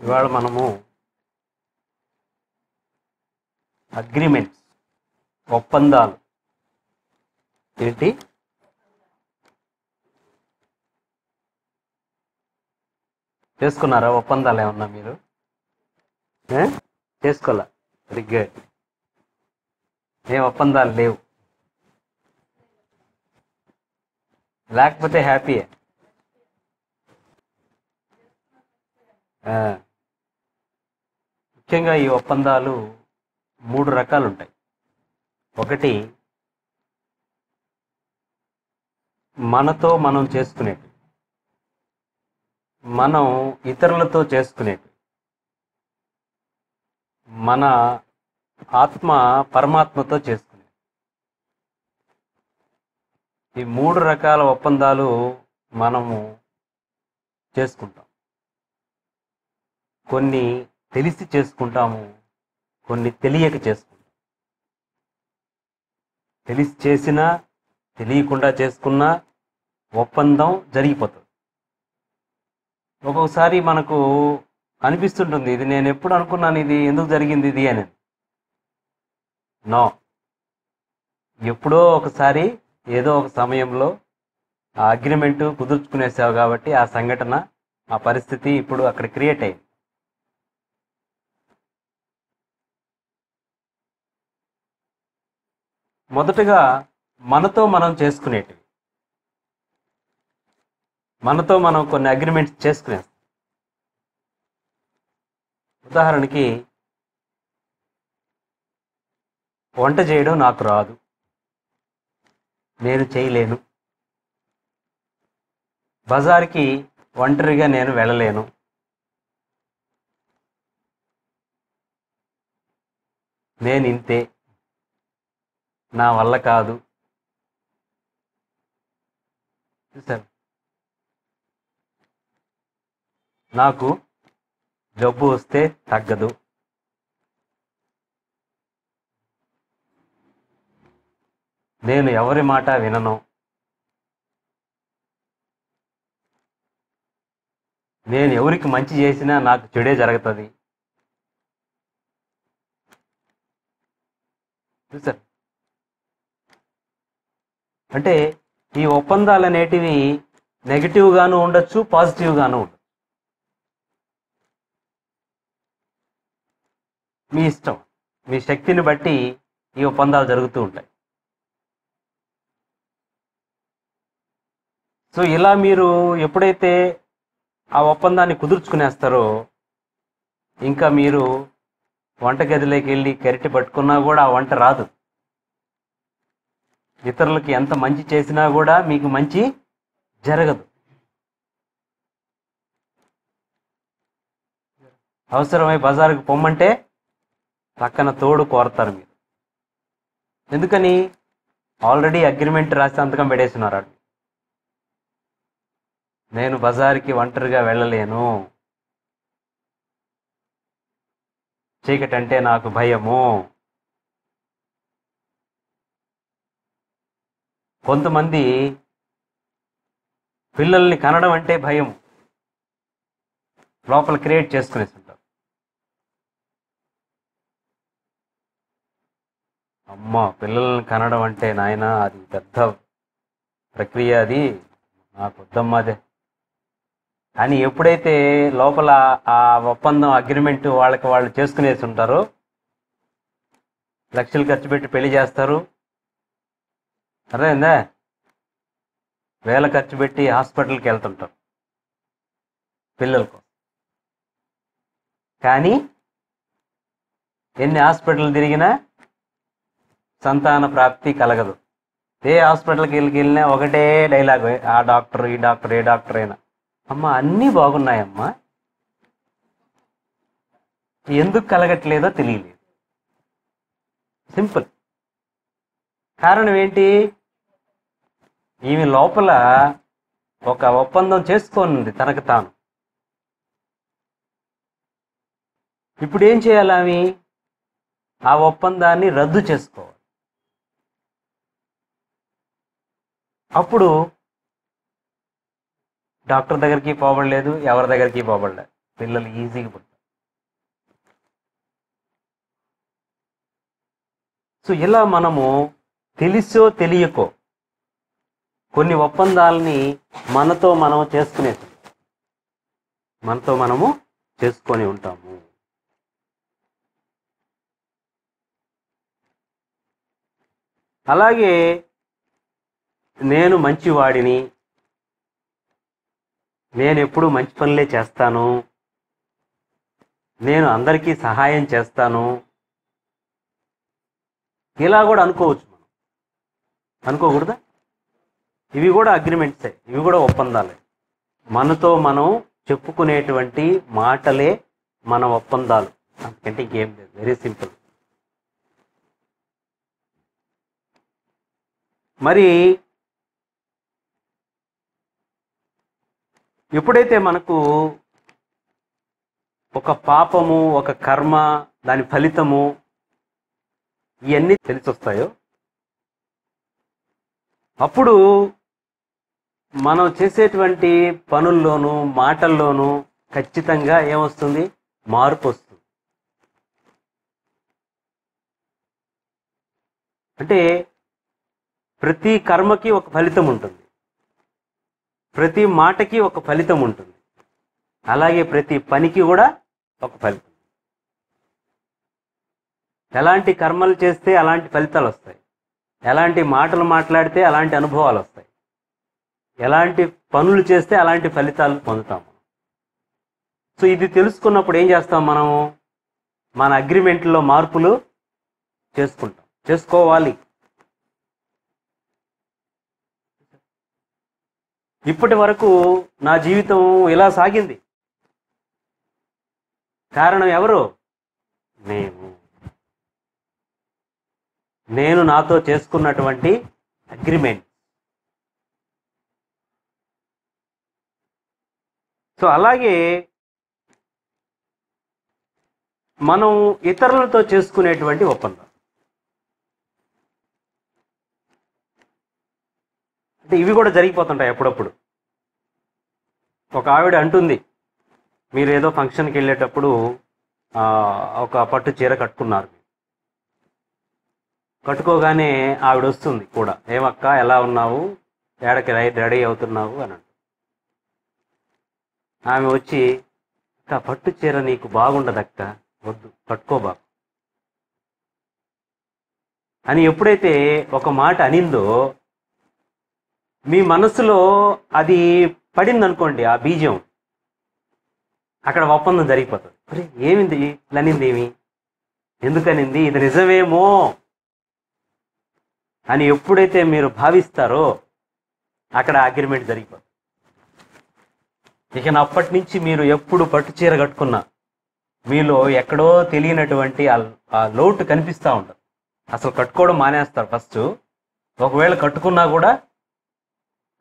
ఇవాళ మనము అగ్రిమెంట్స్ ఒప్పందాలు. ఏంటి? చేసుకున్నారా? ఒప్పందాలు ఏమన్నా మీరు? చేసుకోవాలా చేసుకోలే. వెరీ గుడ్ ఏ ఒప్పందాలు లేవు. లేకపోతే హ్యాపీయే. ముఖ్యంగా ఈ ఒప్పందాలు మూడు రకాలు ఉంటాయి ఒకటి మనతో మనం చేసుకునేవి మనం ఇతరులతో చేసుకునేవి మన ఆత్మ పరమాత్మతో చేసుకునేది ఈ మూడు రకాల ఒప్పందాలు మనము చేసుకుంటాం. కొన్ని తెలిసి చేసుకుంటాము కొన్ని తెలియక చేసుకుంటాం. తెలిసి చేసినా తెలియకుండా చేసుకున్నా ఒప్పందం జరిగిపోతుంది. ఒక్కొక్కసారి మనకు అనిపిస్తుంటుంది ఇది నేను ఎప్పుడు అనుకున్నాను ఇది ఎందుకు జరిగింది ఇది అని నో. ఎప్పుడో ఒకసారి ఏదో ఒక సమయంలో ఆ అగ్రిమెంట్ కుదుర్చుకునేసావు కాబట్టి ఆ సంఘటన ఆ పరిస్థితి ఇప్పుడు అక్కడ క్రియేట్ అయింది. మొదటగా మనతో మనం చేసుకునేటివి. మనతో మనం కొన్ని అగ్రిమెంట్స్ చేసుకునేస్తాం ఉదాహరణకి వంట చేయడం నాకు రాదు. నేను చేయలేను. బజార్కి ఒంటరిగా నేను వెళ్ళలేను. నేను ఇంతే. నా వల్ల కాదు. చూసారు నాకు జబ్బు వస్తే తగ్గదు. నేను ఎవరి మాట వినను. నేను ఎవరికి మంచి చేసినా నాకు చెడే జరుగుతుంది. చూసారు అంటే ఈ ఒప్పందాలు అనేటివి నెగిటివ్గాను ఉండొచ్చు పాజిటివ్గాను ఉండొచ్చు. మీ ఇష్టం మీ శక్తిని బట్టి ఈ ఒప్పందాలు జరుగుతూ ఉంటాయి. సో ఇలా మీరు ఎప్పుడైతే ఆ ఒప్పందాన్ని కుదుర్చుకునేస్తారో ఇంకా మీరు వంటగదిలోకి వెళ్ళి కెరటి పట్టుకున్నా కూడా ఆ వంట రాదు. ఇతరులకి ఎంత మంచి చేసినా కూడా మీకు మంచి జరగదు. అవసరమై బజారుకు పొమ్మంటే పక్కన తోడు కోరతారు మీరు. ఎందుకని? ఆల్రెడీ అగ్రిమెంట్ రాసి సంతకం పెట్టేస్తున్నారు వాళ్ళు నేను బజార్కి ఒంటరిగా వెళ్ళలేను. చీకటి అంటే నాకు భయము. కొంతమంది పిల్లల్ని కనడం అంటే భయం. లోపల క్రియేట్ చేసుకునేసి ఉంటారు అమ్మ పిల్లల్ని కనడం అంటే నాయన అది పెద్ద ప్రక్రియ అది. నాకు వద్దమ్మా అదే. అని ఎప్పుడైతే లోపల ఆ ఒప్పందం అగ్రిమెంట్ వాళ్ళకి వాళ్ళు చేసుకునేసి ఉంటారో లక్షలు ఖర్చు పెట్టి పెళ్ళి చేస్తారు. అర్థమైందా? వేల ఖర్చు పెట్టి హాస్పిటల్కి వెళ్తుంటారు పిల్లలకు కానీ ఎన్ని హాస్పిటల్ తిరిగినా సంతాన ప్రాప్తి కలగదు. ఏ హాస్పిటల్కి వెళ్ళి వెళ్ళినా ఒకటే డైలాగ్ ఆ డాక్టర్ ఈ డాక్టర్ ఏ డాక్టర్ అయినా. అమ్మ అన్నీ బాగున్నాయమ్మా. ఎందుకు కలగట్లేదో తెలియలేదు. సింపుల్. కారణం ఏంటి? ఈమె లోపల ఒక ఒప్పందం చేసుకోనుంది తనకు తాను. ఇప్పుడు ఏం చేయాలి ఆమె? ఆ ఒప్పందాన్ని రద్దు చేసుకోవాలి. అప్పుడు డాక్టర్ దగ్గరికి పోబడలేదు ఎవరి దగ్గరికి పోబడలేదు. పిల్లలు ఈజీగా పుడతారు. సో ఇలా మనము తెలిసో తెలియకో కొన్ని ఒప్పందాలని మనతో మనం చేసుకునేది మనతో మనము చేసుకొని ఉంటాము. అలాగే నేను మంచివాడిని నేను ఎప్పుడు మంచి పనులే చేస్తాను నేను అందరికీ సహాయం చేస్తాను ఇలా కూడా అనుకోవచ్చు. అనుకోకూడదా? ఇవి కూడా అగ్రిమెంట్సే ఇవి కూడా ఒప్పందాలే. మనతో మనం చెప్పుకునేటువంటి మాటలే మన ఒప్పందాలు. అందుకంటే ఇంకేం లేదు వెరీ సింపుల్. మరి ఎప్పుడైతే మనకు ఒక పాపము ఒక కర్మ దాని ఫలితము ఇవన్నీ తెలిసి వస్తాయో అప్పుడు మనం చేసేటువంటి పనుల్లోనూ మాటల్లోనూ ఖచ్చితంగా ఏమొస్తుంది? మార్పు వస్తుంది. అంటే ప్రతి కర్మకి ఒక ఫలితం ఉంటుంది. ప్రతి మాటకి ఒక ఫలితం ఉంటుంది. అలాగే ప్రతి పనికి కూడా ఒక ఫలితం. ఎలాంటి కర్మలు చేస్తే అలాంటి ఫలితాలు వస్తాయి? ఎలాంటి మాటలు మాట్లాడితే అలాంటి అనుభవాలు వస్తాయి. ఎలాంటి పనులు చేస్తే అలాంటి ఫలితాలు పొందుతాము సో ఇది తెలుసుకున్నప్పుడు ఏం చేస్తాం మనము మన అగ్రిమెంట్లో మార్పులు చేసుకుంటాం. చేసుకోవాలి. ఇప్పటి వరకు నా జీవితం ఇలా సాగింది. కారణం ఎవరు? నేను. నేను నాతో చేసుకున్నటువంటి అగ్రిమెంట్. సో అలాగే మనం ఇతరులతో చేసుకునేటువంటి ఒప్పందం. అంటే ఇవి కూడా జరిగిపోతుంటాయి అప్పుడప్పుడు. ఒక ఆవిడ అంటుంది మీరు ఏదో ఫంక్షన్కి వెళ్ళేటప్పుడు ఒక పట్టు చీర కట్టుకున్నారు. కట్టుకోగానే ఆవిడ వస్తుంది కూడా. ఏమక్క ఎలా ఉన్నావు? ఏడకి రెడీ అవుతున్నావు? అని ఆమె వచ్చి అక్క పట్టు చీర నీకు బాగుండదక్క వద్దు కట్టుకోబాకు అని ఎప్పుడైతే ఒక మాట అనిందో మీ మనసులో అది పడిందనుకోండి ఆ బీజం అక్కడ ఒప్పందం జరిగిపోతుంది. అరే ఏమింది? ఇలా అనింది ఏమి? ఎందుకనింది? ఇది నిజమేమో? అని ఎప్పుడైతే మీరు భావిస్తారో అక్కడ అగ్రిమెంట్ జరిగిపోతుంది. ఇక అప్పటి నుంచి మీరు ఎప్పుడు పట్టు చీర కట్టుకున్నా మీలో ఎక్కడో తెలియనటువంటి ఆ- లోటు కనిపిస్తూ ఉంటుంది. అసలు కట్టుకోవడం మానేస్తారు ఫస్ట్. ఒకవేళ కట్టుకున్నా కూడా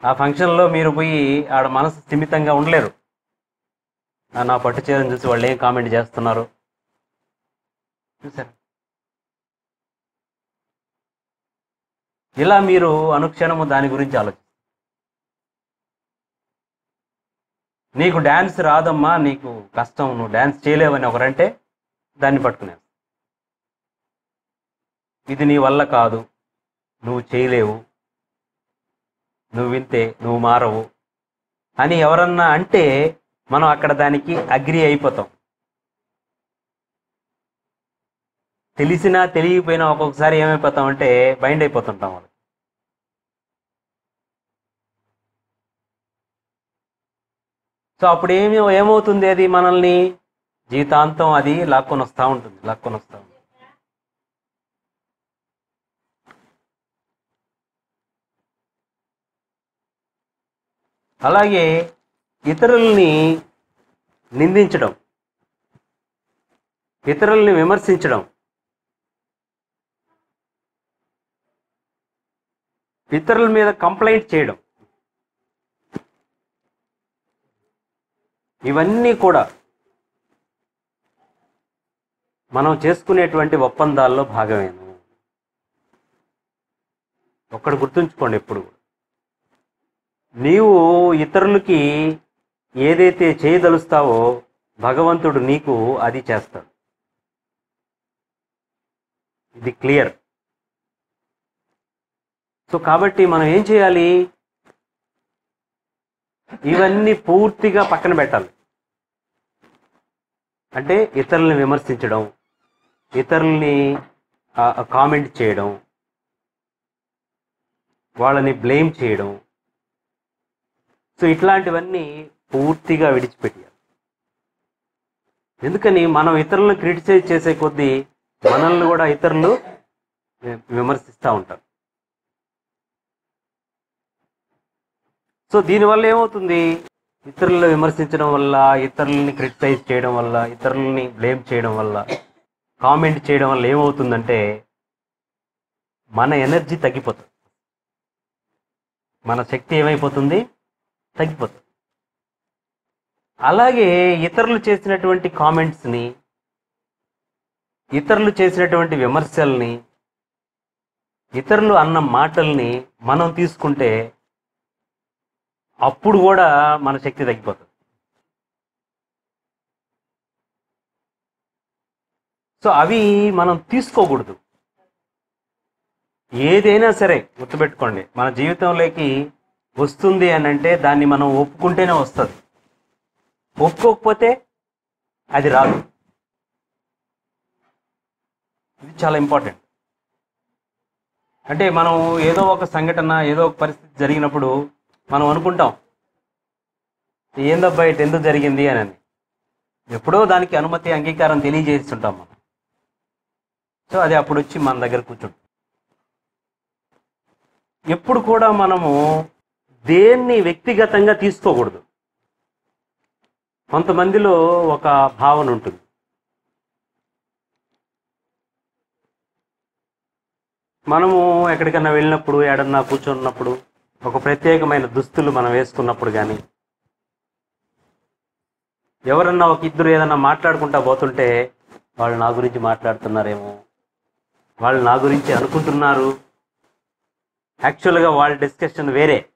ఆ ఫంక్షన్లో మీరు పోయి ఆడ మనసు స్థిమితంగా ఉండలేరు. నా పట్టు చీరను చూసి వాళ్ళు ఏం కామెంట్ చేస్తున్నారు? చూసారు ఇలా మీరు అనుక్షణము దాని గురించి ఆలోచి నీకు డ్యాన్స్ రాదమ్మా నీకు కష్టం నువ్వు డ్యాన్స్ చేయలేవని ఒకరంటే దాన్ని పట్టుకునే. ఇది నీ వల్ల కాదు నువ్వు చేయలేవు నువ్వు వింతే నువ్వు మారవు అని ఎవరన్నా అంటే మనం అక్కడ దానికి అగ్రి అయిపోతాం. తెలిసినా తెలియకపోయినా ఒక్కొక్కసారి ఏమైపోతాం అంటే బైండ్ అయిపోతుంటాం వాళ్ళు. సో అప్పుడు ఏమి ఏమవుతుంది అది మనల్ని? జీతాంతం అది లాక్కొని వస్తూ ఉంటుంది లాక్కొని వస్తూ ఉంటుంది. అలాగే ఇతరుల్ని నిందించడం ఇతరుల్ని విమర్శించడం ఇతరుల మీద కంప్లైంట్ చేయడం. ఇవన్నీ కూడా మనం చేసుకునేటువంటి ఒప్పందాల్లో భాగమేను ఒక్కడు గుర్తుంచుకోండి ఎప్పుడు నీవు ఇతరులకి ఏదైతే చేయదలుస్తావో భగవంతుడు నీకు అది చేస్తాడు. ఇది క్లియర్. సో కాబట్టి మనం ఏం చేయాలి? ఇవన్నీ పూర్తిగా పక్కన పెట్టాలి. అంటే ఇతరుల్ని విమర్శించడం ఇతరుల్ని కామెంట్ చేయడం వాళ్ళని బ్లేమ్ చేయడం. సో ఇట్లాంటివన్నీ పూర్తిగా విడిచిపెట్టాలి ఎందుకని? మనం ఇతరులను క్రిటిసైజ్ చేసే కొద్దీ మనల్ని కూడా ఇతరులు విమర్శిస్తూ ఉంటారు. సో దీనివల్ల ఏమవుతుంది? ఇతరులను విమర్శించడం వల్ల ఇతరులని క్రిటిసైజ్ చేయడం వల్ల ఇతరులని బ్లేమ్ చేయడం వల్ల కామెంట్ చేయడం వల్ల ఏమవుతుందంటే మన ఎనర్జీ తగ్గిపోతుంది. మన శక్తి ఏమైపోతుంది? తగ్గిపోతుంది. అలాగే ఇతరులు చేసినటువంటి కామెంట్స్ని ఇతరులు చేసినటువంటి విమర్శల్ని ఇతరులు అన్న మాటల్ని మనం తీసుకుంటే అప్పుడు కూడా మన శక్తి తగ్గిపోతుంది. సో అవి మనం తీసుకోకూడదు. ఏదైనా సరే గుర్తుపెట్టుకోండి మన జీవితంలోకి వస్తుంది అని అంటే దాన్ని మనం ఒప్పుకుంటేనే వస్తుంది. ఒప్పుకోకపోతే అది రాదు. ఇది చాలా ఇంపార్టెంట్. అంటే మనం ఏదో ఒక సంఘటన ఏదో ఒక పరిస్థితి జరిగినప్పుడు మనం అనుకుంటాం ఏందబ్బా ఇటు ఎందుకు జరిగింది? అని ఎప్పుడో దానికి అనుమతి అంగీకారం తెలియజేస్తుంటాం మనం. సో అది అప్పుడు వచ్చి మన దగ్గర కూర్చుంటాం ఎప్పుడు కూడా మనము దేన్ని వ్యక్తిగతంగా తీసుకోకూడదు. కొంతమందిలో ఒక భావన ఉంటుంది. మనము ఎక్కడికన్నా వెళ్ళినప్పుడు ఎడన్నా కూర్చున్నప్పుడు ఒక ప్రత్యేకమైన దుస్తులు మనం వేసుకున్నప్పుడు కానీ ఎవరన్నా ఒక ఇద్దరు ఏదన్నా మాట్లాడుకుంటా పోతుంటే వాళ్ళు నా గురించి మాట్లాడుతున్నారేమో వాళ్ళు నా గురించి అనుకుంటున్నారు. యాక్చువల్గా వాళ్ళ డిస్కషన్ వేరే.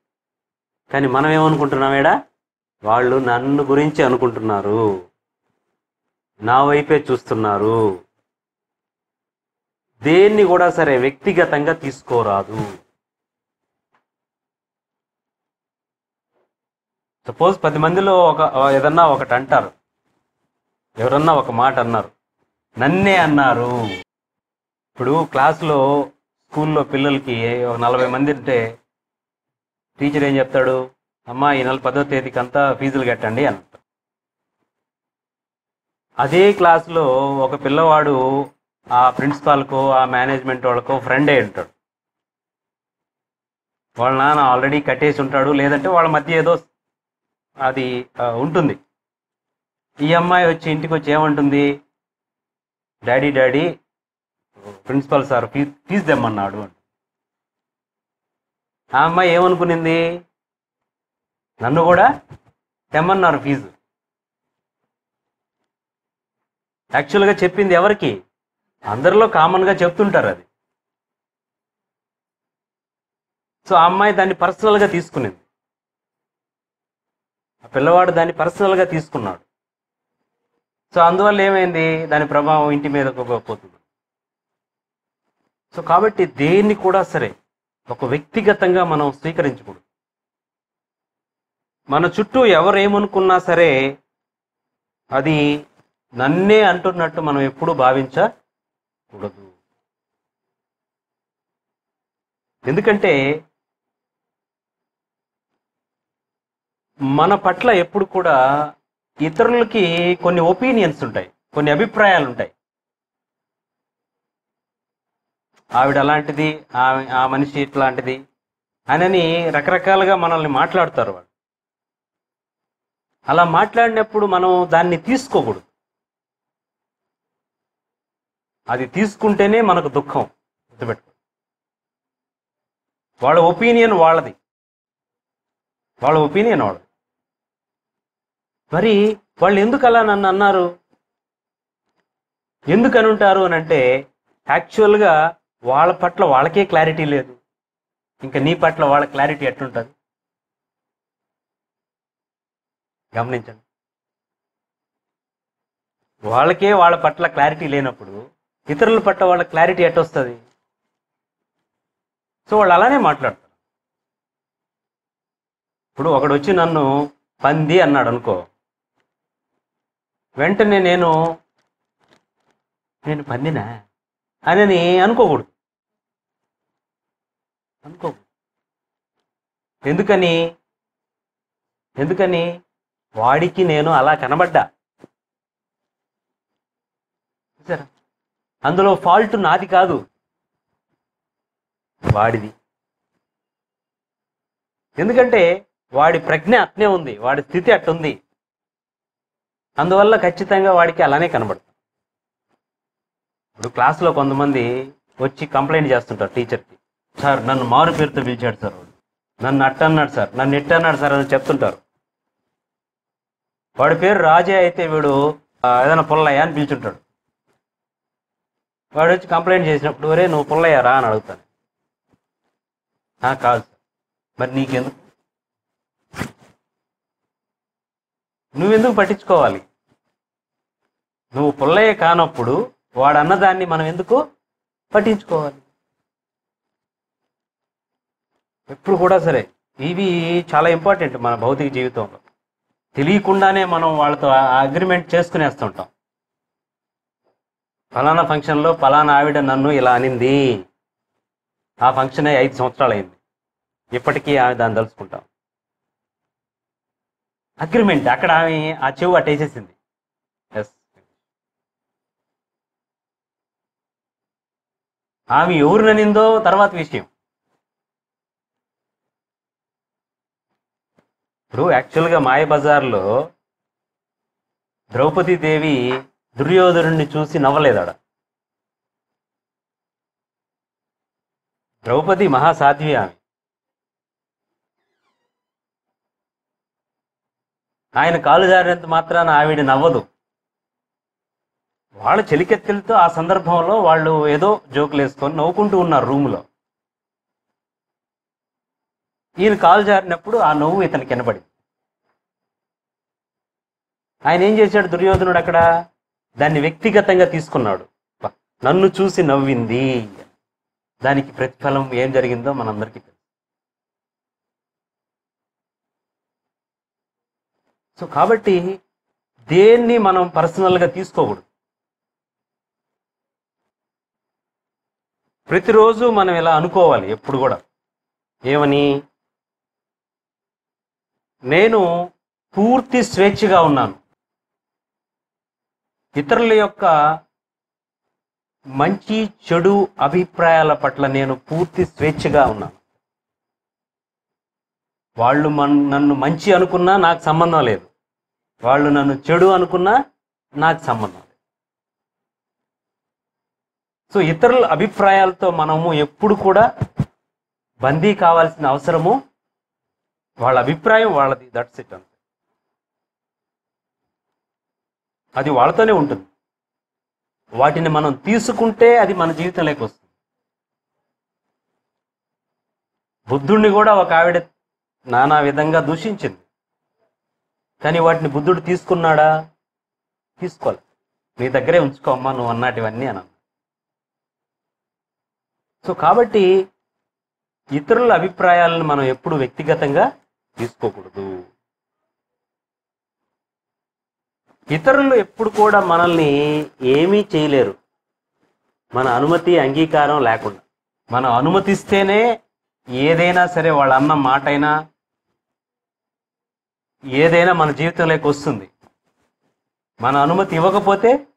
కానీ మనం ఏమనుకుంటున్నామేడా వాళ్ళు నన్ను గురించి అనుకుంటున్నారు. నా వైపే చూస్తున్నారు. దేన్ని కూడా సరే వ్యక్తిగతంగా తీసుకోరాదు. సపోజ్ పది మందిలో ఒక ఏదన్నా ఒకటి అంటారు. ఎవరన్నా ఒక మాట అన్నారు. నన్నే అన్నారు. ఇప్పుడు క్లాస్లో స్కూల్లో పిల్లలకి ఒక నలభై మంది ఉంటే టీచర్ ఏం చెప్తాడు? అమ్మా ఈ నెల పదో తేదీకి అంతా ఫీజులు కట్టండి అని అదే క్లాస్లో ఒక పిల్లవాడు ఆ ప్రిన్సిపాల్కో ఆ మేనేజ్మెంట్ వాళ్ళకో ఫ్రెండ్ అయి ఉంటాడు. వాళ్ళ నాన్న ఆల్రెడీ కట్టేసి ఉంటాడు లేదంటే వాళ్ళ మధ్య ఏదో అది ఉంటుంది. ఈ అమ్మాయి వచ్చి ఇంటికి వచ్చి ఏమంటుంది? Daddy daddy principal sir fees fees తెమ్మన్నాడు ఆ అమ్మాయి ఏమనుకునింది? నన్ను కూడా తెమ్మన్నారు ఫీజు. యాక్చువల్గా చెప్పింది ఎవరికి? అందరిలో కామన్గా చెప్తుంటారు అది. సో ఆ అమ్మాయి దాన్ని పర్సనల్గా తీసుకునింది. ఆ పిల్లవాడు దాన్ని పర్సనల్గా తీసుకున్నాడు. సో అందువల్ల ఏమైంది? దాని ప్రభావం ఇంటి మీద పోతుంది. సో కాబట్టి దేన్ని కూడా సరే ఒక వ్యక్తిగతంగా మనం స్వీకరించకూడదు. మన చుట్టూ ఎవరు ఏమనుకున్నా సరే అది నన్నే అంటున్నట్టు మనం ఎప్పుడూ భావించకూడదు. ఎందుకంటే మన పట్ల ఎప్పుడు కూడా ఇతరులకి కొన్ని ఒపీనియన్స్ ఉంటాయి కొన్ని అభిప్రాయాలు ఉంటాయి ఆవిడ అలాంటిది ఆమె ఆ మనిషి ఇట్లాంటిది అనని రకరకాలుగా మనల్ని మాట్లాడతారు వాళ్ళు. అలా మాట్లాడినప్పుడు మనం దాన్ని తీసుకోకూడదు. అది తీసుకుంటేనే మనకు దుఃఖం గుర్తుపెట్టుకో. వాళ్ళ ఒపీనియన్ వాళ్ళది. వాళ్ళ ఒపీనియన్ వాళ్ళది. మరి వాళ్ళు ఎందుకు అలా నన్ను అన్నారు? ఎందుకు అని ఉంటారు అని అంటే యాక్చువల్గా వాళ్ళ పట్ల వాళ్ళకే క్లారిటీ లేదు. ఇంకా నీ పట్ల వాళ్ళ క్లారిటీ ఎట్లుంటుంది గమనించండి. వాళ్ళకే వాళ్ళ పట్ల క్లారిటీ లేనప్పుడు ఇతరుల పట్ల వాళ్ళ క్లారిటీ ఎట్టొస్తుంది? సో వాళ్ళు అలానే మాట్లాడతారు. ఇప్పుడు ఒకడు వచ్చి నన్ను పంది అన్నాడు అనుకో వెంటనే నేను నేను పందినా అని అనుకోకూడదు. అనుకోకూడదు. ఎందుకని? ఎందుకని? వాడికి నేను అలా కనబడ్డా? సరే అందులో ఫాల్ట్ నాది కాదు. వాడిది. ఎందుకంటే వాడి ప్రజ్ఞ అట్నే ఉంది. వాడి స్థితి అట్టుంది. అందువల్ల ఖచ్చితంగా వాడికి అలానే కనబడుతుంది. ఇప్పుడు క్లాస్లో కొంతమంది వచ్చి కంప్లైంట్ చేస్తుంటారు టీచర్కి. సార్ నన్ను మారు పేరుతో పిలిచాడు సార్ వాడు. నన్ను అట్ట అన్నాడు సార్. నన్ను ఎట్టన్నాడు సార్ అని చెప్తుంటారు. వాడి పేరు రాజే అయితే వీడు ఏదైనా పుల్లయ్య అని పిలుచుంటాడు. వాడు వచ్చి కంప్లైంట్ చేసినప్పుడు వరే నువ్వు పుల్లయ్య రా అని అడుగుతాను కాదు సార్. మరి నీకెందుకు? నువ్వెందుకు పట్టించుకోవాలి? నువ్వు పుల్లయ్య కానప్పుడు వాడు అన్నదాన్ని మనం ఎందుకు పట్టించుకోవాలి? ఎప్పుడు కూడా సరే ఇవి చాలా ఇంపార్టెంట్ మన భౌతిక జీవితంలో. తెలియకుండానే మనం వాళ్ళతో అగ్రిమెంట్ చేసుకునేస్తుంటాం. ఫలానా ఫంక్షన్లో ఫలానా ఆవిడ నన్ను ఇలా అనింది. ఆ ఫంక్షన్ ఐదు సంవత్సరాలు అయింది ఇప్పటికీ ఆమె దాన్ని తలుచుకుంటాం. అగ్రిమెంట్ అక్కడ ఆమె ఆ చెవు అట్టేసేసింది ఎస్ ఆమె ఎవరు ననిందో తర్వాత విషయం. ఇప్పుడు యాక్చువల్గా మాయ బజార్లో ద్రౌపది దేవి దుర్యోధనుడిని చూసి నవ్వలేదాడ. ద్రౌపది మహాసాధ్వి ఆమె. ఆయన కాలు జారినంత మాత్రాన ఆవిడ నవ్వదు. వాళ్ళ చెలికెత్తెలతో ఆ సందర్భంలో వాళ్ళు ఏదో జోకులు వేసుకొని నవ్వుకుంటూ ఉన్నారు రూములో. ఈయన కాలు జారినప్పుడు ఆ నవ్వు ఇతనికి కనబడి ఆయన ఏం చేశాడు? దుర్యోధనుడు అక్కడ దాన్ని వ్యక్తిగతంగా తీసుకున్నాడు. నన్ను చూసి నవ్వింది. దానికి ప్రతిఫలం ఏం జరిగిందో మనందరికీ సో కాబట్టి దేన్ని మనం పర్సనల్గా తీసుకోకూడదు. ప్రతిరోజు మనం ఇలా అనుకోవాలి ఎప్పుడు కూడా. ఏమని? నేను పూర్తి స్వేచ్ఛగా ఉన్నాను. ఇతరుల యొక్క మంచి చెడు అభిప్రాయాల పట్ల నేను పూర్తి స్వేచ్ఛగా ఉన్నాను. వాళ్ళు మన్ నన్ను మంచి అనుకున్నా నాకు సంబంధం లేదు. వాళ్ళు నన్ను చెడు అనుకున్నా నాకు సంబంధం లేదు. సో ఇతరుల అభిప్రాయాలతో మనము ఎప్పుడు కూడా బందీ కావాల్సిన అవసరము వాళ్ళ అభిప్రాయం వాళ్ళది. దట్స్ ఇట్ అంతే. అది వాళ్ళతోనే ఉంటుంది. వాటిని మనం తీసుకుంటే అది మన జీవితంలోకి వస్తుంది. బుద్ధుణ్ణి కూడా ఒక ఆవిడ నానా విధంగా దూషించింది. కానీ వాటిని బుద్ధుడు తీసుకున్నాడా? తీసుకోవాలి నీ దగ్గరే ఉంచుకో అమ్మా నువ్వు అన్నాటివన్నీ అని సో కాబట్టి ఇతరుల అభిప్రాయాలను మనం ఎప్పుడు వ్యక్తిగతంగా తీసుకోకూడదు. ఇతరులు ఎప్పుడు కూడా మనల్ని ఏమీ చేయలేరు. మన అనుమతి అంగీకారం లేకుండా. మనం అనుమతిస్తేనే ఏదైనా సరే వాళ్ళ అన్న మాట అయినా ఏదైనా మన జీవితంలోకి వస్తుంది. మన అనుమతి ఇవ్వకపోతే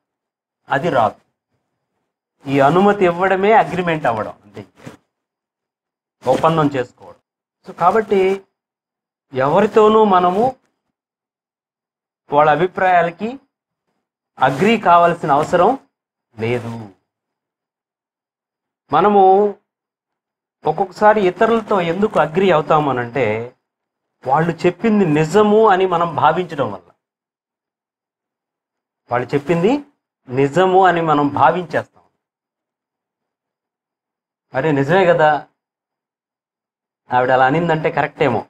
అది రాదు. ఈ అనుమతి ఇవ్వడమే అగ్రిమెంట్ అవ్వడం. అంతే. ఒప్పందం చేసుకోవడం. సో కాబట్టి ఎవరితోనూ మనము వాళ్ళ అభిప్రాయాలకి అగ్రి కావాల్సిన అవసరం లేదు. మనము ఒక్కొక్కసారి ఇతరులతో ఎందుకు అగ్రి అవుతామనంటే వాళ్ళు చెప్పింది నిజము అని మనం భావించడం వల్ల. వాళ్ళు చెప్పింది నిజము అని మనం భావించేస్తాం. అరే నిజమే కదా? ఆవిడ అలా అనిందంటే కరెక్ట్ ఏమో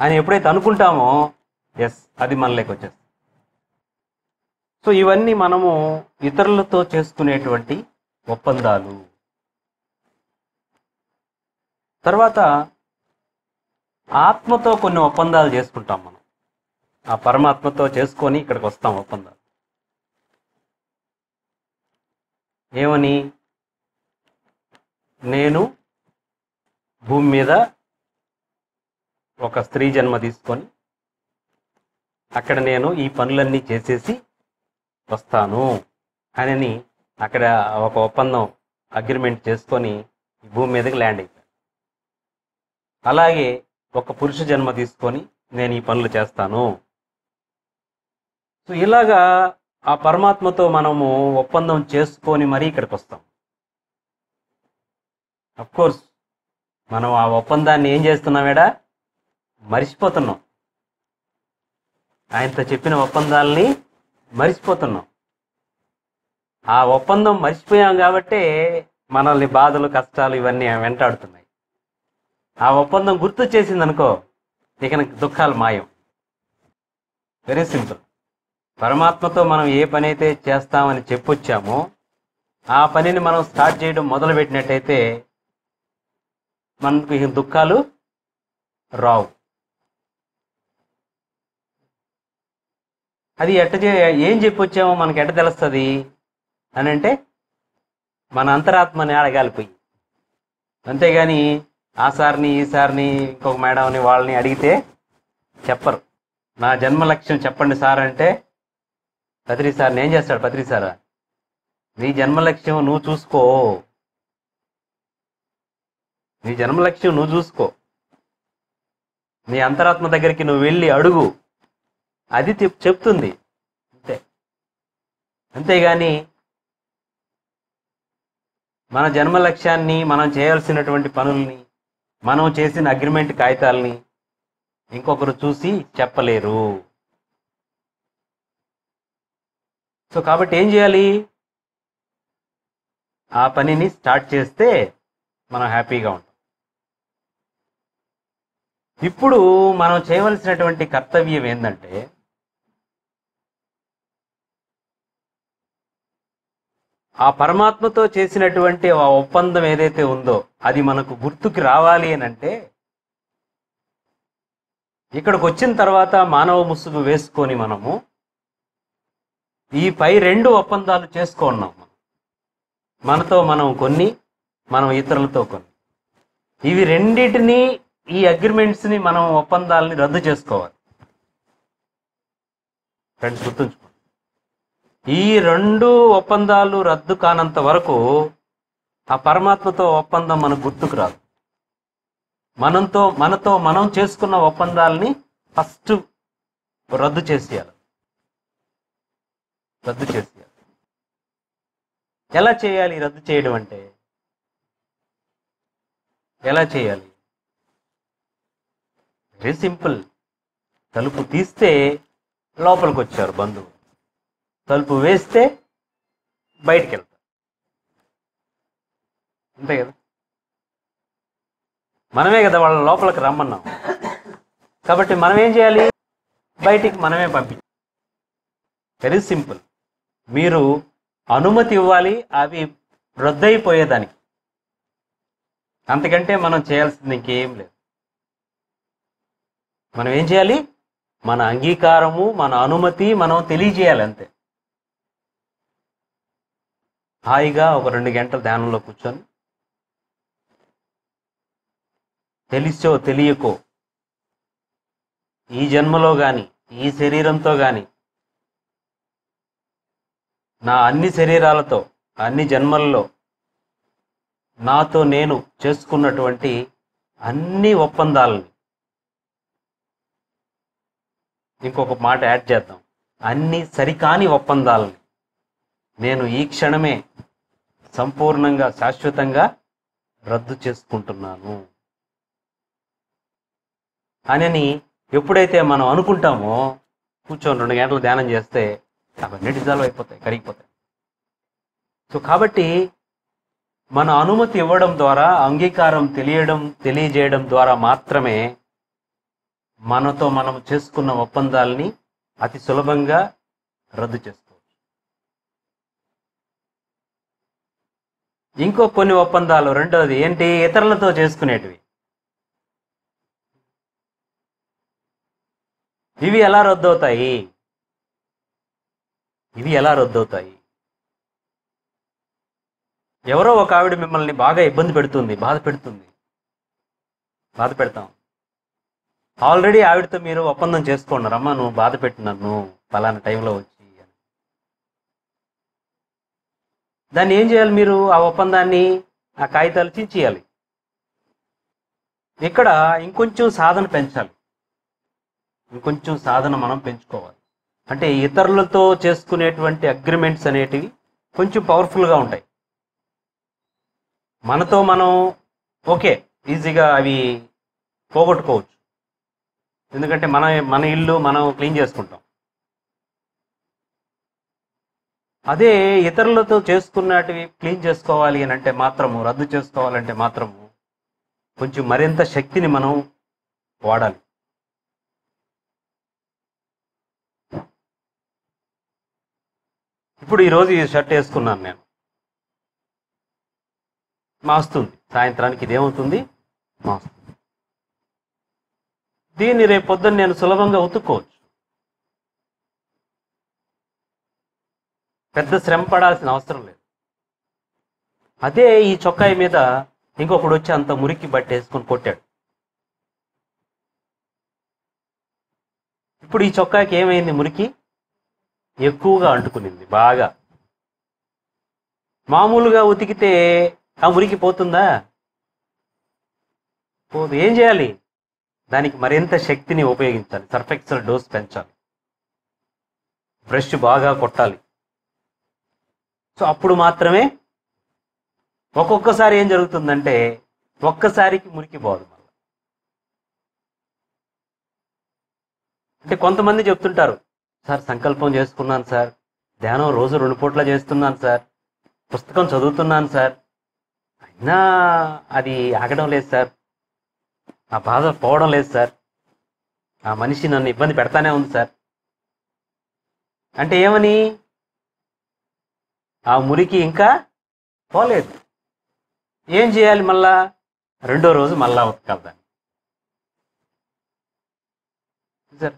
అని ఎప్పుడైతే అనుకుంటామో ఎస్ అది మనలోకి వచ్చేస్తుంది. సో ఇవన్నీ మనము ఇతరులతో చేసుకునేటువంటి ఒప్పందాలు. తర్వాత ఆత్మతో కొన్ని ఒప్పందాలు చేసుకుంటాం మనం. ఆ పరమాత్మతో చేసుకొని ఇక్కడికి వస్తాం ఒప్పందాలు. ఏమని? నేను భూమి మీద ఒక స్త్రీ జన్మ తీసుకొని అక్కడ నేను ఈ పనులన్నీ చేసేసి వస్తాను అని అక్కడ ఒక ఒప్పందం అగ్రిమెంట్ చేసుకొని ఈ భూమి మీదకి ల్యాండ్ అయిపోయాను. అలాగే ఒక పురుష జన్మ తీసుకొని నేను ఈ పనులు చేస్తాను. సో ఇలాగా ఆ పరమాత్మతో మనము ఒప్పందం చేసుకొని మరీ ఇక్కడికి వస్తాం. కోర్స్ మనం ఆ ఒప్పందాన్ని ఏం చేస్తున్నామేడా మరిచిపోతున్నాం. ఆయనతో చెప్పిన ఒప్పందాలని మరిచిపోతున్నాం. ఆ ఒప్పందం మర్చిపోయాం కాబట్టి మనల్ని బాధలు కష్టాలు ఇవన్నీ వెంటాడుతున్నాయి. ఆ ఒప్పందం గుర్తు చేసింది అనుకో ఇక నాకు దుఃఖాలు మాయం. వెరీ సింపుల్ పరమాత్మతో మనం ఏ పని అయితే చేస్తామని చెప్పొచ్చామో ఆ పనిని మనం స్టార్ట్ చేయడం మొదలు పెట్టినట్టయితే మనకు ఇక దుఃఖాలు రావు. అది ఎట్ట చే ఏం చెప్పొచ్చామో మనకి ఎట్ట తెలుస్తుంది? అని అంటే మన అంతరాత్మని అడగాలిపోయి అంతేగాని ఆ సార్ని ఈ సార్ని ఇంకొక మేడంని వాళ్ళని అడిగితే చెప్పరు. నా జన్మ లక్ష్యం చెప్పండి సార్ అంటే పత్రి సార్ ఏం చేస్తాడు పత్రి సార్? నీ జన్మ లక్ష్యం నువ్వు చూసుకో. నీ జన్మ లక్ష్యం నువ్వు చూసుకో. నీ అంతరాత్మ దగ్గరికి నువ్వు వెళ్ళి అడుగు. అది చెప్- చెప్తుంది. అంతే. అంతేగాని మన జన్మ లక్ష్యాన్ని మనం చేయాల్సినటువంటి పనుల్ని మనం చేసిన అగ్రిమెంట్ కాగితాలని ఇంకొకరు చూసి చెప్పలేరు. సో కాబట్టి ఏం చేయాలి? ఆ పనిని స్టార్ట్ చేస్తే మనం హ్యాపీగా ఉంటాం. ఇప్పుడు మనం చేయవలసినటువంటి కర్తవ్యం ఏంటంటే ఆ పరమాత్మతో చేసినటువంటి ఆ ఒప్పందం ఏదైతే ఉందో అది మనకు గుర్తుకి రావాలి అని అంటే ఇక్కడికి వచ్చిన తర్వాత మానవ ముసుగు వేసుకొని మనము ఈ పై రెండు ఒప్పందాలు చేసుకున్నాం మనం. మనతో మనం కొన్ని మనం ఇతరులతో కొన్ని. ఇవి రెండిటిని ఈ అగ్రిమెంట్స్ని మనం ఒప్పందాలని రద్దు చేసుకోవాలి. ఫ్రెండ్స్ గుర్తుంచుకో. ఈ రెండు ఒప్పందాలు రద్దు కానంత వరకు ఆ పరమాత్మతో ఒప్పందం మనకు గుర్తుకు రాదు. మనంతో మనతో మనం చేసుకున్న ఒప్పందాలని ఫస్ట్ రద్దు చేసేయాలి. రద్దు చేసేయాలి. ఎలా చేయాలి? రద్దు చేయడం అంటే ఎలా చేయాలి? వెరీ సింపుల్ తలుపు తీస్తే లోపలికి వచ్చారు బంధువు తలుపు వేస్తే బయటికి వెళ్తాం అంతే కదా? మనమే కదా వాళ్ళ లోపలికి రమ్మన్నాం. కాబట్టి మనం ఏం చేయాలి? బయటికి మనమే పంపించాలి వెరీ సింపుల్ మీరు అనుమతి ఇవ్వాలి అవి రద్దయిపోయేదానికి. అంతకంటే మనం చేయాల్సింది ఇంకేం లేదు. మనం ఏం చేయాలి? మన అంగీకారము మన అనుమతి మనం తెలియజేయాలి అంతే. హాయిగా ఒక రెండు గంటల ధ్యానంలో కూర్చొని తెలిసో తెలియకో ఈ జన్మలో కానీ ఈ శరీరంతో కానీ నా అన్ని శరీరాలతో అన్ని జన్మల్లో నాతో నేను చేసుకున్నటువంటి అన్ని ఒప్పందాలని ఇంకొక మాట యాడ్ చేద్దాం. అన్ని సరికాని ఒప్పందాలని. నేను ఈ క్షణమే సంపూర్ణంగా శాశ్వతంగా రద్దు చేసుకుంటున్నాను. అని ఎప్పుడైతే మనం అనుకుంటామో కూర్చొని రెండు గంటలు ధ్యానం చేస్తే అవన్నీ డిజాల్వ్ అయిపోతాయి కరిగిపోతాయి. సో కాబట్టి మన అనుమతి ఇవ్వడం ద్వారా అంగీకారం తెలియడం తెలియజేయడం ద్వారా మాత్రమే మనతో మనం చేసుకున్న ఒప్పందాలని అతి సులభంగా రద్దు చేస్తాం. ఇంకో కొన్ని ఒప్పందాలు. రెండోది ఏంటి? ఇతరులతో చేసుకునేటివి. ఇవి ఎలా రద్దవుతాయి? ఇవి ఎలా రద్దవుతాయి? ఎవరో ఒక ఆవిడ మిమ్మల్ని బాగా ఇబ్బంది పెడుతుంది బాధ పెడుతుంది. బాధ పెడతాం. ఆల్రెడీ ఆవిడతో మీరు ఒప్పందం చేసుకున్నారు అమ్మ నువ్వు బాధ పెట్టు నన్ను ఫలానా టైంలో వచ్చి అని. దాన్ని ఏం చేయాలి మీరు? ఆ ఒప్పందాన్ని ఆ కాగితాలు చించేయాలి. ఇక్కడ ఇంకొంచెం సాధన పెంచాలి. ఇంకొంచెం సాధన మనం పెంచుకోవాలి. అంటే ఇతరులతో చేసుకునేటువంటి అగ్రిమెంట్స్ అనేటివి కొంచెం పవర్ఫుల్గా ఉంటాయి. మనతో మనం ఓకే ఈజీగా అవి పోగొట్టుకోవచ్చు. ఎందుకంటే మన మన ఇల్లు మనం క్లీన్ చేసుకుంటాం. అదే ఇతరులతో చేసుకున్నటివి క్లీన్ చేసుకోవాలి అని అంటే మాత్రము రద్దు చేసుకోవాలంటే మాత్రము కొంచెం మరింత శక్తిని మనం వాడాలి. ఇప్పుడు ఈరోజు ఈ షర్ట్ వేసుకున్నాను నేను. మాస్తుంది. సాయంత్రానికి ఇదేమవుతుంది మాస్తుంది. దీన్ని రేపు పొద్దున్న నేను సులభంగా ఉతుక్కోవచ్చు. పెద్ద శ్రమ పడాల్సిన అవసరం లేదు. అదే ఈ చొక్కాయి మీద ఇంకొకడు వచ్చి అంత మురికి బట్టేసుకొని కొట్టాడు. ఇప్పుడు ఈ చొక్కాకి ఏమైంది మురికి? ఎక్కువగా అంటుకునింది బాగా. మామూలుగా ఉతికితే ఆ మురికి పోతుందా? పోదు. ఏం చేయాలి? దానికి మరింత శక్తిని ఉపయోగించాలి. సర్ఫెక్సల్ డోస్ పెంచాలి. బ్రష్ బాగా కొట్టాలి. సో అప్పుడు మాత్రమే ఒక్కొక్కసారి ఏం జరుగుతుందంటే ఒక్కసారికి మురికి పోదు మళ్ళీ. అంటే కొంతమంది చెప్తుంటారు సార్ సంకల్పం చేసుకున్నాను సార్. ధ్యానం రోజు రెండు పూట్ల చేస్తున్నాను సార్. పుస్తకం చదువుతున్నాను సార్. అయినా అది ఆగడం లేదు సార్. ఆ బాధ పోవడం లేదు సార్. ఆ మనిషి నన్ను ఇబ్బంది పెడతానే ఉంది సార్. అంటే ఏమని? ఆ మురికి ఇంకా పోలేదు. ఏం చేయాలి మళ్ళా? రెండో రోజు మళ్ళా ఉతకాలి. దాన్ని సార్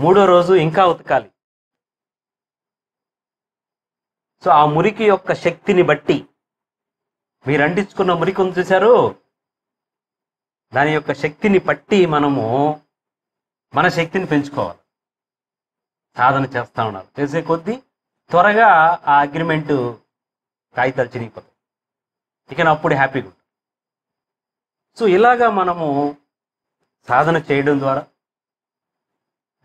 మూడో రోజు ఇంకా ఉతకాలి. సో ఆ మురికి యొక్క శక్తిని బట్టి మీరు అంటించుకున్న మురికి ఉంది చూశారు? దాని యొక్క శక్తిని పట్టి మనము మన శక్తిని పెంచుకోవాలి. సాధన చేస్తా ఉన్నారు. చేసే కొద్దీ త్వరగా ఆ అగ్రిమెంటు కాగితాలు చిరిగిపోతాయి ఇక అప్పుడు హ్యాపీగా ఉంటుంది సో ఇలాగా మనము సాధన చేయడం ద్వారా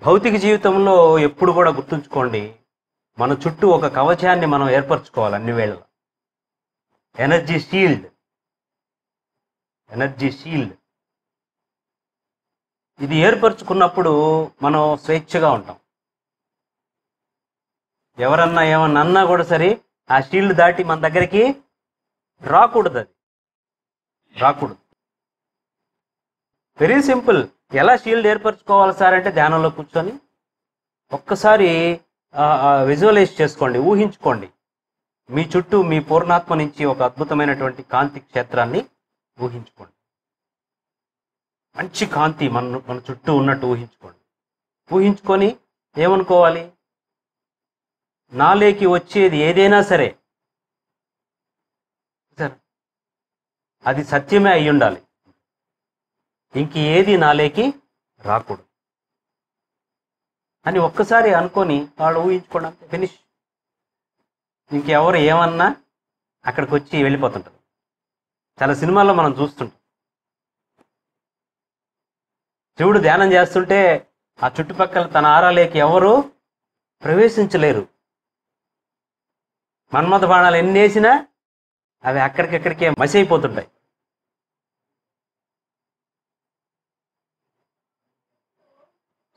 భౌతిక జీవితంలో ఎప్పుడు కూడా గుర్తుంచుకోండి మన చుట్టూ ఒక కవచాన్ని మనం ఏర్పరచుకోవాలి అన్ని వేళ ఎనర్జీ షీల్డ్. Energy shield. ఇది ఏర్పరచుకున్నప్పుడు మనం స్వేచ్ఛగా ఉంటాం. ఎవరన్నా ఏమన్నా అన్నా కూడా సరే ఆ షీల్డ్ దాటి మన దగ్గరికి రాకూడదు అది. రాకూడదు. వెరీ సింపుల్ ఎలా షీల్డ్ ఏర్పరచుకోవాలి సార్ అంటే ధ్యానంలో కూర్చొని ఒక్కసారి విజువలైజ్ చేసుకోండి ఊహించుకోండి. మీ చుట్టూ మీ పూర్ణాత్మ నుంచి ఒక అద్భుతమైనటువంటి కాంతి క్షేత్రాన్ని ఊహించుకోండి. మంచి కాంతి మన మన చుట్టూ ఉన్నట్టు ఊహించుకోండి. ఊహించుకొని ఏమనుకోవాలి? నాలేకి వచ్చేది ఏదైనా సరే. అది సత్యమే అయి ఉండాలి. ఇంక ఏది నాలేకి రాకూడదు. అని ఒక్కసారి అనుకొని వాళ్ళు ఊహించుకోవడం ఫినిష్. ఇంకెవరు ఏమన్నా అక్కడికి వచ్చి వెళ్ళిపోతుంటారు. చాలా సినిమాల్లో మనం చూస్తుంటాం. శివుడు ధ్యానం చేస్తుంటే ఆ చుట్టుపక్కల తన ఆరాలేకి ఎవరు ప్రవేశించలేరు. మన్మథ బాణాలు ఎన్ని వేసినా అవి అక్కడికక్కడికే మసి అయిపోతుంటాయి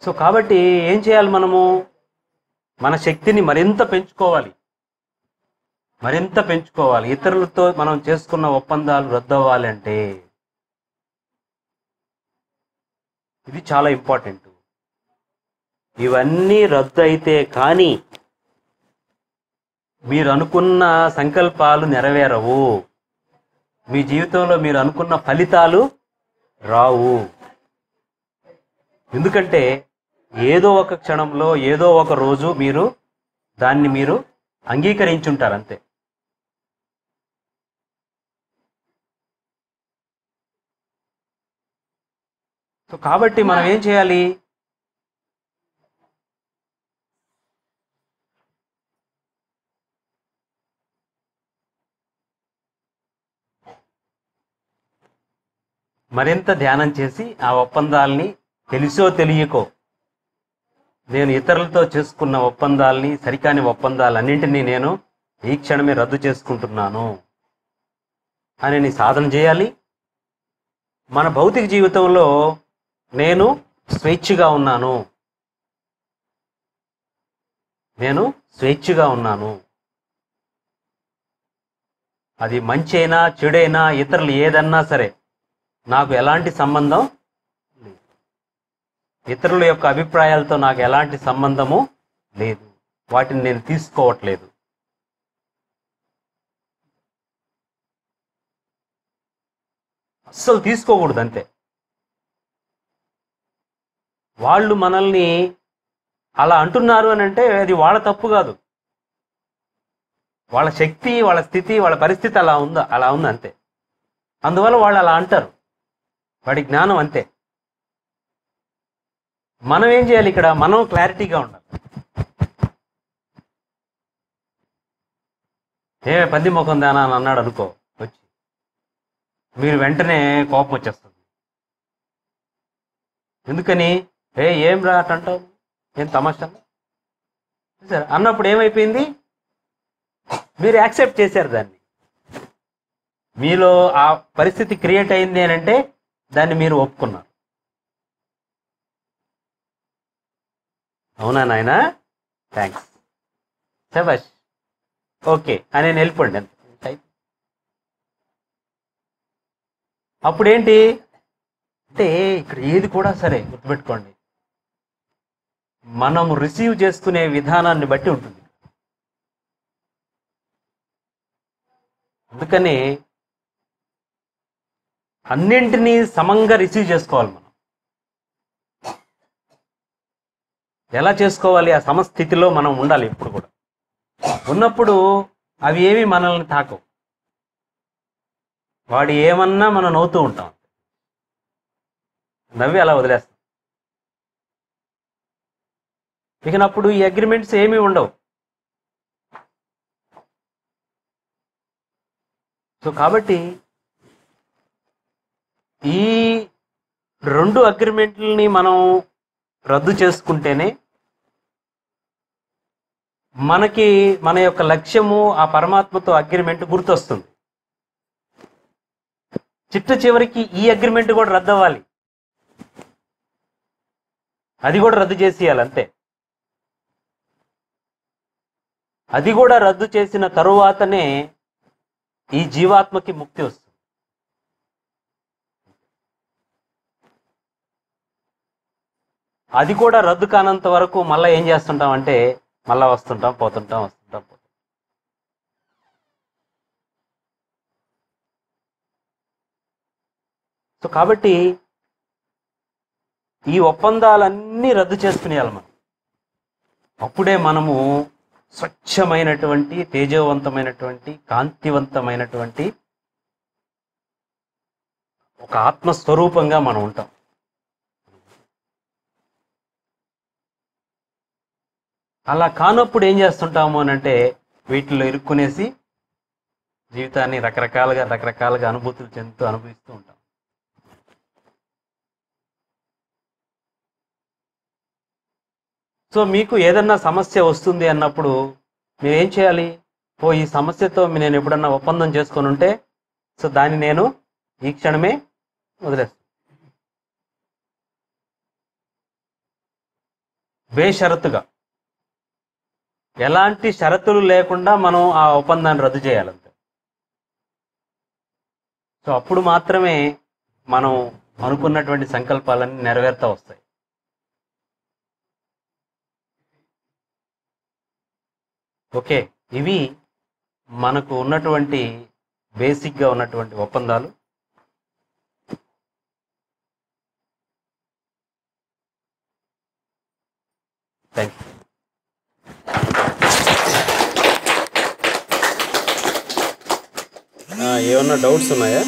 సో కాబట్టి ఏం చేయాలి మనము? మన శక్తిని మరింత పెంచుకోవాలి. మరింత పెంచుకోవాలి. ఇతరులతో మనం చేసుకున్న ఒప్పందాలు రద్దవ్వాలంటే ఇది చాలా ఇంపార్టెంట్. ఇవన్నీ రద్దు అయితే కానీ మీరు అనుకున్న సంకల్పాలు నెరవేరవు. మీ జీవితంలో మీరు అనుకున్న ఫలితాలు రావు. ఎందుకంటే ఏదో ఒక క్షణంలో ఏదో ఒక రోజు మీరు దాన్ని మీరు అంగీకరించుంటారు అంతే. సో కాబట్టి మనం ఏం చేయాలి? మరింత ధ్యానం చేసి ఆ ఒప్పందాల్ని తెలిసో తెలియకో నేను ఇతరులతో చేసుకున్న ఒప్పందాల్ని సరికాని ఒప్పందాలన్నింటినీ నేను ఈ క్షణమే రద్దు చేసుకుంటున్నాను అని నీ సాధన చేయాలి. మన భౌతిక జీవితంలో నేను స్వేచ్ఛగా ఉన్నాను. నేను స్వేచ్ఛగా ఉన్నాను. అది మంచైనా చెడైనా ఇతరులు ఏదన్నా సరే నాకు ఎలాంటి సంబంధం లేదు. ఇతరుల యొక్క అభిప్రాయాలతో నాకు ఎలాంటి సంబంధము లేదు. వాటిని నేను తీసుకోవట్లేదు. అస్సలు తీసుకోకూడదు అంతే. వాళ్ళు మనల్ని అలా అంటున్నారు అని అంటే అది వాళ్ళ తప్పు కాదు. వాళ్ళ శక్తి వాళ్ళ స్థితి వాళ్ళ పరిస్థితి అలా ఉందా అలా ఉంది అంతే. అందువల్ల వాళ్ళు అలా అంటారు. వాడి జ్ఞానం అంతే. మనం ఏం చేయాలి ఇక్కడ? మనం క్లారిటీగా ఉండాలి. ఏ పంది ముఖం దానా అని అన్నాడు అనుకో వచ్చి. మీరు వెంటనే కోపం వచ్చేస్తుంది. ఎందుకని? ఏ ఏం రా అంటావు? ఏం తమాషా? సరే అన్నప్పుడు ఏమైపోయింది? మీరు యాక్సెప్ట్ చేశారు దాన్ని. మీలో ఆ పరిస్థితి క్రియేట్ అయింది అని అంటే దాన్ని మీరు ఒప్పుకున్నారు. అవునా నాయన? థ్యాంక్స్ శబాష్ ఓకే అని నేను వెళ్ళిపోండి. అప్పుడేంటి? అంటే ఇక్కడ ఏది కూడా సరే గుర్తుపెట్టుకోండి. మనం రిసీవ్ చేసుకునే విధానాన్ని బట్టి ఉంటుంది. అందుకని అన్నింటినీ సమంగా రిసీవ్ చేసుకోవాలి మనం. ఎలా చేసుకోవాలి? ఆ సమస్థితిలో మనం ఉండాలి ఇప్పుడు కూడా. ఉన్నప్పుడు అవి ఏవి మనల్ని తాకవు. వాడు ఏమన్నా మనం నవ్వుతూ ఉంటాం. నవ్వి అలా వదిలేస్తాం. ఇకనప్పుడు ఈ అగ్రిమెంట్స్ ఏమీ ఉండవు. సో కాబట్టి ఈ రెండు అగ్రిమెంట్లని మనం రద్దు చేసుకుంటేనే మనకి మన యొక్క లక్ష్యము ఆ పరమాత్మతో అగ్రిమెంట్ గుర్తొస్తుంది. చిట్ట చివరికి ఈ అగ్రిమెంట్ కూడా రద్దు అవ్వాలి అది కూడా రద్దు చేసేయాలి అంతే. అది కూడా రద్దు చేసిన తరువాతనే ఈ జీవాత్మకి ముక్తి వస్తుంది. అది కూడా రద్దు కానంత వరకు మళ్ళీ ఏం చేస్తుంటాం అంటే మళ్ళీ వస్తుంటాం పోతుంటాం వస్తుంటాం పోతుంటాం. సో కాబట్టి ఈ ఒప్పందాలన్నీ రద్దు చేసుకునేయాలి మనం. అప్పుడే మనము స్వచ్ఛమైనటువంటి తేజవంతమైనటువంటి కాంతివంతమైనటువంటి ఒక ఆత్మస్వరూపంగా మనం ఉంటాం. అలా కానప్పుడు ఏం చేస్తుంటాము అని అంటే వీటిలో ఇరుక్కునేసి జీవితాన్ని రకరకాలుగా రకరకాలుగా అనుభూతులు చెందుతూ అనుభవిస్తూ ఉంటాం. సో మీకు ఏదన్నా సమస్య వస్తుంది అన్నప్పుడు మీరు ఏం చేయాలి? ఓ ఈ సమస్యతో నేను ఎప్పుడన్నా ఒప్పందం చేసుకొని ఉంటే సో దాన్ని నేను ఈ క్షణమే వదిలేస్తాను. బేషరతుగా ఎలాంటి షరతులు లేకుండా మనం ఆ ఒప్పందాన్ని రద్దు చేయాలంతే సో అప్పుడు మాత్రమే మనం అనుకున్నటువంటి సంకల్పాలన్నీ నెరవేరుతా వస్తాయి. ఓకే ఇవి మనకు ఉన్నటువంటి బేసిక్గా ఉన్నటువంటి ఒప్పందాలు. థ్యాంక్ యూ ఏమన్నా డౌట్స్ ఉన్నాయా?